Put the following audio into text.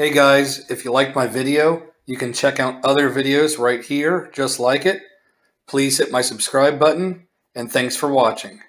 Hey guys, if you like my video, you can check out other videos right here just like it. Please hit my subscribe button, and thanks for watching.